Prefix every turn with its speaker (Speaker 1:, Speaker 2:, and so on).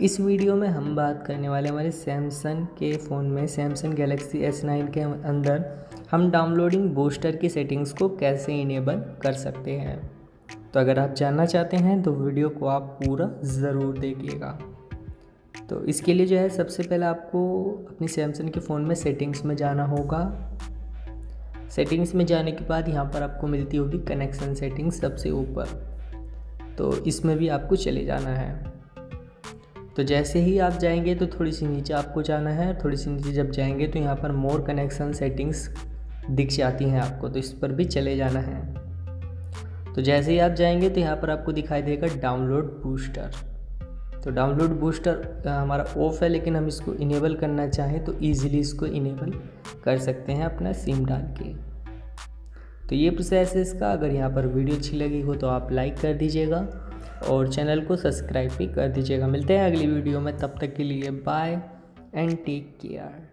Speaker 1: इस वीडियो में हम बात करने वाले हमारे सैमसंग के फ़ोन में सैमसंग गैलेक्सी एस नाइन के अंदर। हम डाउनलोडिंग बूस्टर की सेटिंग्स को कैसे इनेबल कर सकते हैं? तो अगर आप जानना चाहते हैं तो वीडियो को आप पूरा ज़रूर देखिएगा। तो इसके लिए जो है, सबसे पहले आपको अपनी सैमसंग के फ़ोन में सेटिंग्स में जाना होगा। सेटिंग्स में जाने के बाद यहाँ पर आपको मिलती होगी कनेक्शन सेटिंग्स सबसे ऊपर। तो इसमें भी आपको चले जाना है। तो जैसे ही आप जाएँगे तो थोड़ी सी नीचे आपको जाना है, थोड़ी सी नीचे जब जाएँगे तो यहाँ पर मोर कनेक्शन सेटिंग्स दिख जाती हैं आपको तो इस पर भी चले जाना है। तो जैसे ही आप जाएँगे तो यहाँ पर आपको दिखाई देगा डाउनलोड बूस्टर तो डाउनलोड बूस्टर हमारा ऑफ़ है, लेकिन हम इसको इनेबल करना चाहें तो ईज़िली इसको इनेबल कर सकते हैं अपना सिम डाल के। तो ये प्रोसेस है इसका, अगर यहाँ पर वीडियो अच्छी लगी हो तो आप लाइक कर दीजिएगा। और चैनल को सब्सक्राइब भी कर दीजिएगा। मिलते हैं अगली वीडियो में, तब तक के लिए बाय एंड टेक केयर